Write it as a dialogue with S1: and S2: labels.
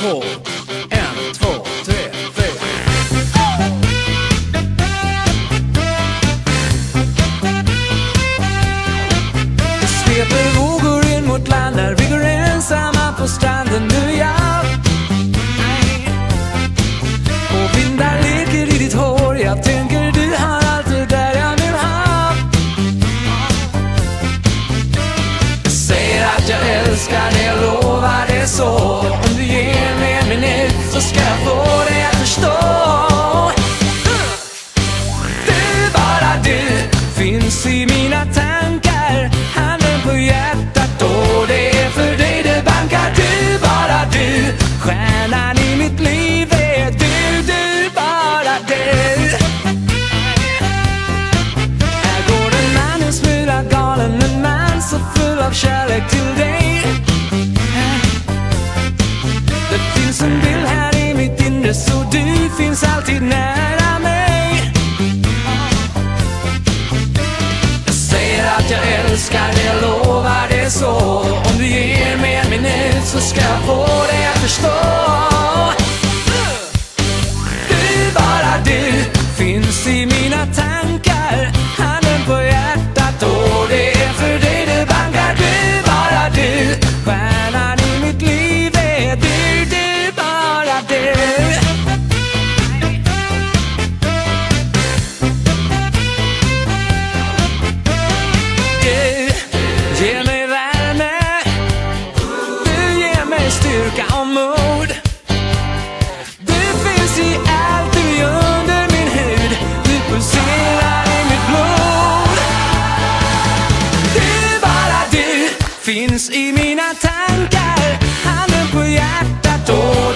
S1: två, en, två, tre, fyra. Det sveper vågor in mot land där vi går ensamma på stranden nu ja. Och vindar leker i ditt hår Jag tänker du har allt det där jag vill ha Jag säger att jag älskar dig, jag lovar det så mina tankar. Handen på hjärtat och det är för dig det bankar. Du, bara du, stjärnan i mitt liv är du, du, bara du. Här går en man en smula galen, en man så full av kärlek till dig. Det finns en bild här i mitt inre så du finns alltid nära. Mina tankar. Handen på hjärtat och det är för dig det bankar. Du, bara du, stjärnan i mitt liv är du, du, bara du. Du ger mig värme. Du ger mig styrka och mod. finns i mina tankar. Handen på hjärtat och